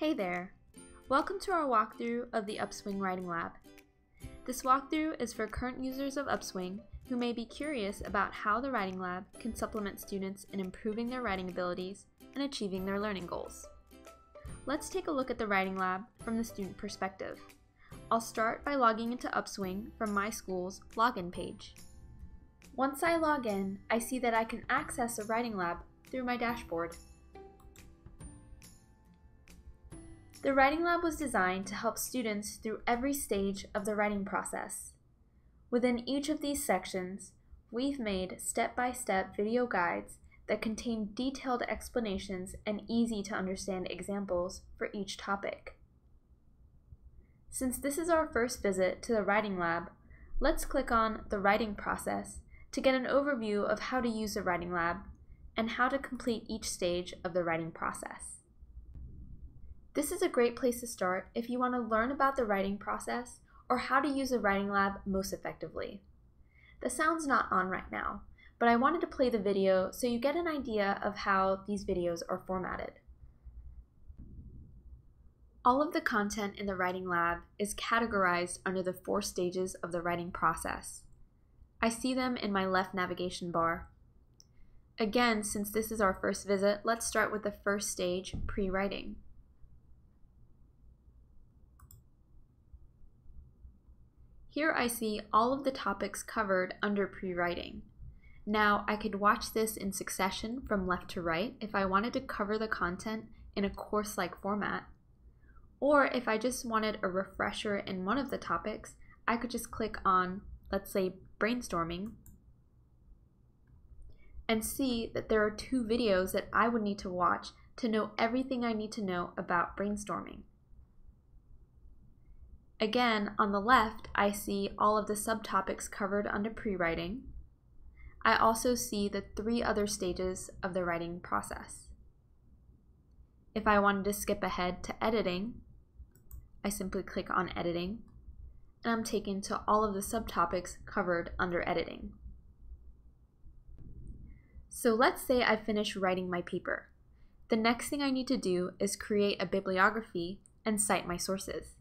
Hey there! Welcome to our walkthrough of the Upswing Writing Lab. This walkthrough is for current users of Upswing who may be curious about how the Writing Lab can supplement students in improving their writing abilities and achieving their learning goals. Let's take a look at the Writing Lab from the student perspective. I'll start by logging into Upswing from my school's login page. Once I log in, I see that I can access a Writing Lab through my dashboard. The Writing Lab was designed to help students through every stage of the writing process. Within each of these sections, we've made step-by-step -step video guides that contain detailed explanations and easy to understand examples for each topic. Since this is our first visit to the Writing Lab, let's click on the writing process to get an overview of how to use the Writing Lab and how to complete each stage of the writing process. This is a great place to start if you want to learn about the writing process or how to use a writing lab most effectively. The sound's not on right now, but I wanted to play the video so you get an idea of how these videos are formatted. All of the content in the writing lab is categorized under the four stages of the writing process. I see them in my left navigation bar. Again, since this is our first visit, let's start with the first stage, pre-writing. Here I see all of the topics covered under pre-writing. Now I could watch this in succession from left to right if I wanted to cover the content in a course-like format. Or if I just wanted a refresher in one of the topics, I could just click on, let's say, brainstorming, and see that there are two videos that I would need to watch to know everything I need to know about brainstorming. Again, on the left, I see all of the subtopics covered under pre-writing. I also see the three other stages of the writing process. If I wanted to skip ahead to editing, I simply click on editing, and I'm taken to all of the subtopics covered under editing. So let's say I finish writing my paper. The next thing I need to do is create a bibliography and cite my sources.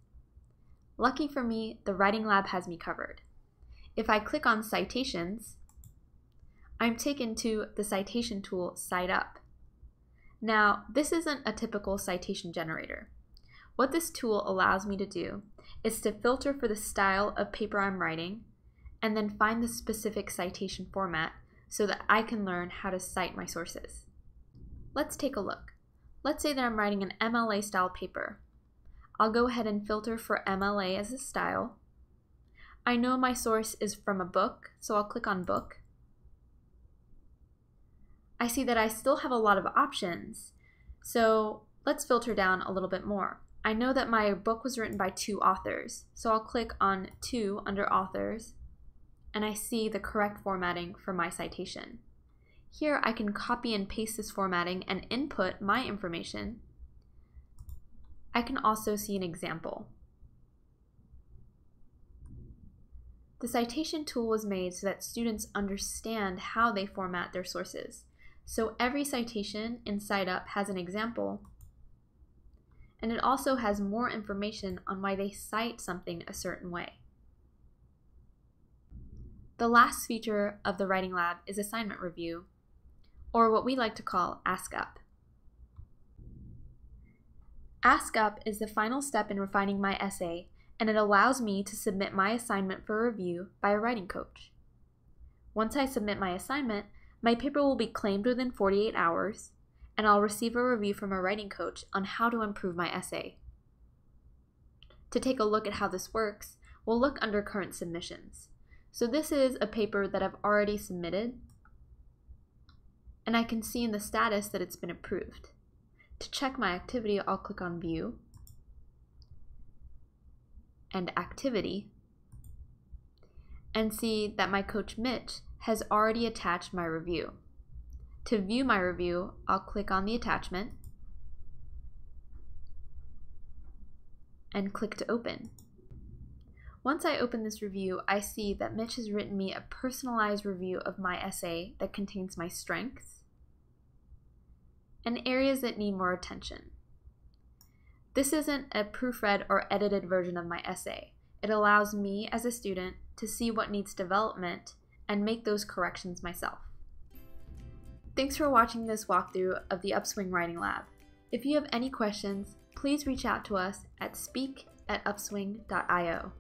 Lucky for me, the Writing Lab has me covered. If I click on Citations, I'm taken to the citation tool CiteUp. Now, this isn't a typical citation generator. What this tool allows me to do is to filter for the style of paper I'm writing and then find the specific citation format so that I can learn how to cite my sources. Let's take a look. Let's say that I'm writing an MLA style paper. I'll go ahead and filter for MLA as a style. I know my source is from a book, so I'll click on book. I see that I still have a lot of options, so let's filter down a little bit more. I know that my book was written by two authors, so I'll click on two under authors, and I see the correct formatting for my citation. Here I can copy and paste this formatting and input my information I can also see an example. The citation tool was made so that students understand how they format their sources. So every citation in CiteUp has an example, and it also has more information on why they cite something a certain way. The last feature of the Writing Lab is assignment review, or what we like to call Ask Up. Ask Up is the final step in refining my essay, and it allows me to submit my assignment for review by a writing coach. Once I submit my assignment, my paper will be claimed within 48 hours, and I'll receive a review from a writing coach on how to improve my essay. To take a look at how this works, we'll look under current submissions. So this is a paper that I've already submitted, and I can see in the status that it's been approved. To check my activity, I'll click on View and Activity and see that my coach Mitch has already attached my review. To view my review, I'll click on the attachment and click to open. Once I open this review, I see that Mitch has written me a personalized review of my essay that contains my strengths, and areas that need more attention. This isn't a proofread or edited version of my essay. It allows me as a student to see what needs development and make those corrections myself. Thanks for watching this walkthrough of the Upswing Writing Lab. If you have any questions, please reach out to us at speak at upswing.io.